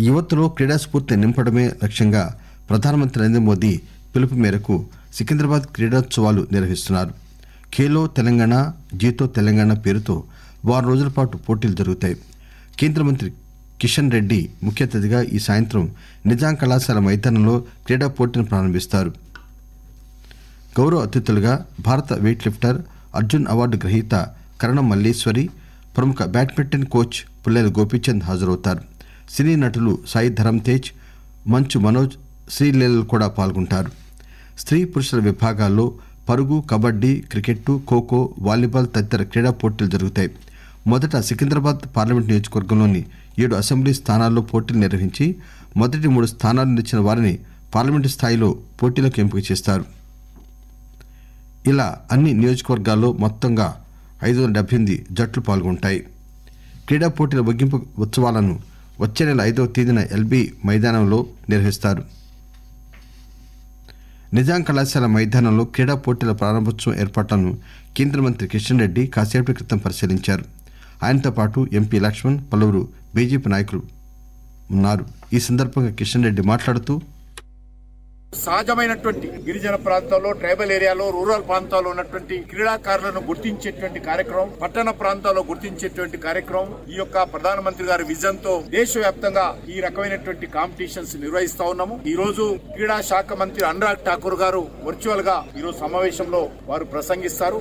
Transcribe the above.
యువతలో క్రీడాస్పూర్తి నింపడమే లక్ష్యంగా ప్రధానమంత్రి నరేంద్ర మోదీ పిలుపు మేరకు సికింద్రాబాద్ క్రీడోత్సవాలు నిర్వహిస్తున్నారు. ఖేలో తెలంగాణ జీతో తెలంగాణ పేరుతో వారం రోజుల పాటు పోటీలు జరుగుతాయి. కేంద్ర మంత్రి కిషన్ రెడ్డి ముఖ్య అతిథిగా ఈ సాయంత్రం నిజాం కళాశాల మైదానంలో క్రీడా పోటీని ప్రారంభిస్తారు. గౌరవ అతిథులుగా భారత వెయిట్ లిఫ్టర్ అర్జున్ అవార్డు గ్రహీత కరణం మల్లేశ్వరి ప్రముఖ బ్యాడ్మింటన్ కోచ్ పుల్లెల గోపీచంద్ హాజరవుతారు. సినీ నటులు సాయి ధరమ్ తేజ్ మంచు మనోజ్ శ్రీలీలలు కూడా పాల్గొంటారు. స్త్రీ పురుషుల విభాగాల్లో పరుగు కబడ్డీ క్రికెట్ ఖోఖో వాలీబాల్ తదితర క్రీడా పోటీలు జరుగుతాయి. మొదట సికింద్రాబాద్ పార్లమెంట్ నియోజకవర్గంలోని ఏడు అసెంబ్లీ స్థానాల్లో పోటీలు నిర్వహించి మొదటి మూడు స్థానాలు నిలిచిన వారిని పార్లమెంటు స్థాయిలో పోటీలకు ఎంపిక చేస్తారు. ఇలా అన్ని నియోజకవర్గాల్లో మొత్తంగా ఐదు వందల డెబ్బై ఎనిమిది జట్లు పాల్గొంటాయి. క్రీడా పోటీల ముగింపు ఉత్సవాలను వచ్చే నెల ఐదవ తేదీన ఎల్బీ మైదానంలో నిర్వహిస్తారు. నిజాం కళాశాల మైదానంలో క్రీడా పోటీల ప్రారంభోత్సవం ఏర్పాట్లను కేంద్ర మంత్రి కిషన్ రెడ్డి కాసేపటి క్రితం పరిశీలించారు. ఆయనతో పాటు ఎంపీ లక్ష్మణ్ పలువురు బీజేపీ నాయకులు ఉన్నారు. ఈ సందర్భంగా కిషన్ రెడ్డి మాట్లాడుతూ సహజమైనటువంటి గిరిజన ప్రాంతాల్లో ట్రైబల్ ఏరియాలో రూరల్ ప్రాంతాల్లో ఉన్నటువంటి క్రీడాకారులను గుర్తించేటువంటి కార్యక్రమం పట్టణ ప్రాంతాల్లో గుర్తించేటువంటి కార్యక్రమం ఈ యొక్క ప్రధానమంత్రి గారి విజన్తో దేశవ్యాప్తంగా ఈ రకమైనటువంటి కాంపిటీషన్స్ నిర్వహిస్తా ఉన్నాము. ఈ రోజు క్రీడా శాఖ మంత్రి అనురాగ్ ఠాకూర్ గారు వర్చువల్గా ఈ రోజు సమావేశంలో వారు ప్రసంగిస్తారు.